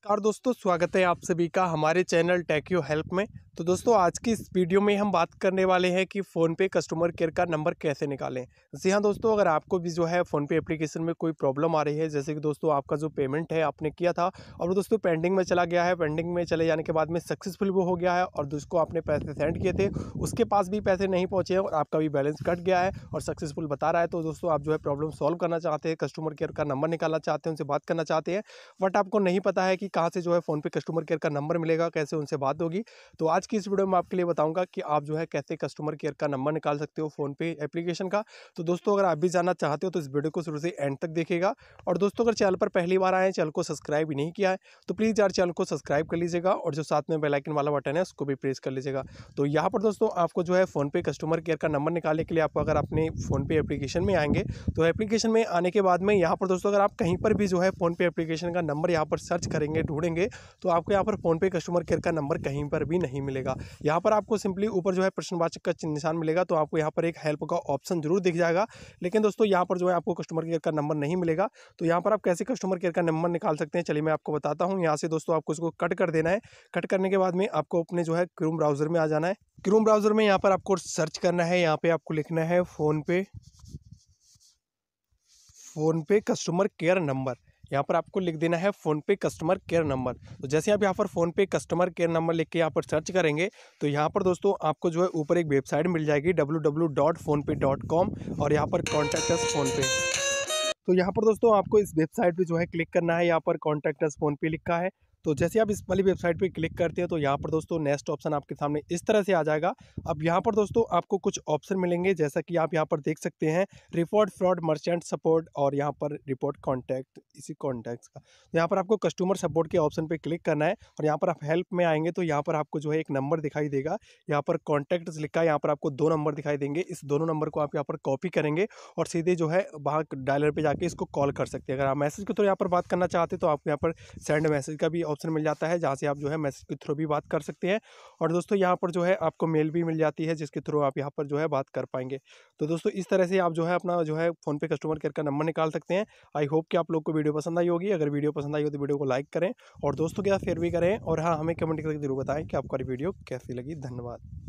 नमस्कार दोस्तों, स्वागत है आप सभी का हमारे चैनल टेक्यो हेल्प में। तो दोस्तों, आज की इस वीडियो में हम बात करने वाले हैं कि फ़ोनपे कस्टमर केयर का नंबर कैसे निकालें। जी हाँ दोस्तों, अगर आपको भी जो है फ़ोनपे एप्लीकेशन में कोई प्रॉब्लम आ रही है, जैसे कि दोस्तों आपका जो पेमेंट है आपने किया था और वो दोस्तों पेंडिंग में चला गया है, पेंडिंग में चले जाने के बाद में सक्सेसफुल वो हो गया है और जिसको आपने पैसे सेंड किए थे, उसके पास भी पैसे नहीं पहुँचे और आपका भी बैलेंस कट गया है और सक्सेसफुल बता रहा है तो दोस्तों आप जो है प्रॉब्लम सॉल्व करना चाहते हैं, कस्टमर केयर का नंबर निकालना चाहते हैं, उनसे बात करना चाहते हैं, बट आपको नहीं पता है कि कहाँ से जो है फ़ोन पे कस्टमर केयर का नंबर मिलेगा, कैसे उनसे बात होगी। तो आज की इस वीडियो में आपके लिए बताऊँगा कि आप जो है कैसे कस्टमर केयर का नंबर निकाल सकते हो फ़ोन पे एप्लीकेशन का। तो दोस्तों, अगर आप भी जानना चाहते हो तो इस वीडियो को शुरू से एंड तक देखेगा और दोस्तों, अगर चैनल पर पहली बार आए चैनल को सब्सक्राइब नहीं किया है तो प्लीज़ यार चैनल को सब्सक्राइब कर लीजिएगा और जो साथ में बेलाइकन वाला बटन है, उसको भी प्रेस कर लीजिएगा। तो यहाँ पर दोस्तों, आपको जो है फ़ोन पे कस्टमर केयर का नंबर निकालने के लिए आपको अगर अपने फ़ोन पे एप्लीकेशन में आएँगे तो एप्लीकेशन में आने के बाद में यहाँ पर दोस्तों, अगर आप कहीं पर भी जो है फ़ोन पे एप्लीकेशन का नंबर यहाँ पर सर्च करेंगे ढूंढेंगे तो आपको यहाँ पर फ़ोन पे कस्टमर केयर का नंबर कहीं पर भी नहीं मिलेगा। यहाँ पर आपको सिंपली ऊपर जो है प्रश्नवाचक का निशान मिलेगा तो आपको यहाँ पर एक हेल्प का ऑप्शन ज़रूर दिख जाएगा। लेकिन दोस्तों, यहाँ पर जो है आपको कस्टमर केयर का नंबर नहीं मिलेगा तो यहाँ पर आप कैसे कस्टमर केयर का नंबर निकाल सकते हैं, चलिए मैं आपको बताता हूँ। यहाँ से दोस्तों, आपको इसको कट कर देना है। कट करने के बाद में आपको अपने जो है क्रूम ब्राउज़र में आ जाना है। क्रूम ब्राउज़र में यहाँ पर आपको सर्च करना है, यहाँ पे आपको लिखना है फ़ोन पे फ़ोन पे कस्टमर केयर नंबर यहाँ पर आपको लिख देना है फ़ोनपे कस्टमर केयर नंबर। तो जैसे आप यहाँ पर फ़ोन पे कस्टमर केयर नंबर लिख के यहाँ पर सर्च करेंगे तो यहाँ पर दोस्तों आपको जो है ऊपर एक वेबसाइट मिल जाएगी डब्ल्यू और यहाँ पर कॉन्टैक्ट अस फ़ोन पे। तो यहाँ पर दोस्तों आपको इस वेबसाइट पे जो है क्लिक करना है, यहाँ पर कॉन्टैक्ट अस फ़ोन पे लिखा है। तो जैसे आप इस वाली वेबसाइट पे क्लिक करते हैं तो यहाँ पर दोस्तों नेक्स्ट ऑप्शन आपके सामने इस तरह से आ जाएगा अब यहाँ पर दोस्तों आपको कुछ ऑप्शन मिलेंगे जैसा कि आप यहाँ पर देख सकते हैं रिपोर्ट फ्रॉड मर्चेंट सपोर्ट और यहाँ पर रिपोर्ट कॉन्टैक्ट इसी कॉन्टैक्ट का तो यहाँ पर आपको कस्टमर सपोर्ट के ऑप्शन पर क्लिक करना है और यहाँ पर आप हेल्प में आएँगे तो यहाँ पर आपको जो है एक नंबर दिखाई देगा यहाँ पर कॉन्टैक्ट लिखा है यहाँ पर आपको दो नंबर दिखाई देंगे इस दोनों नंबर को आप यहाँ पर कॉपी करेंगे और सीधे जो है वहाँ डायलर पर जाके इसको कॉल कर सकते हैं अगर आप मैसेज के थ्रू यहाँ पर बात करना चाहते तो आपको यहाँ पर सेंड मैसेज का भी ऑप्शन मिल जाता है, जहाँ से आप जो है मैसेज के थ्रू भी बात कर सकते हैं। और दोस्तों, यहाँ पर जो है आपको मेल भी मिल जाती है, जिसके थ्रू आप यहाँ पर जो है बात कर पाएँगे। तो दोस्तों, इस तरह से आप जो है अपना जो है फ़ोनपे कस्टमर केयर का नंबर निकाल सकते हैं। आई होप कि आप लोग को वीडियो पसंद आई होगी। अगर वीडियो पसंद आई हो तो वीडियो को लाइक करें और दोस्तों के साथ शेयर भी करें। और हाँ हमें कमेंट करके ज़रूर बताएँ कि आपको वीडियो कैसी लगी। धन्यवाद।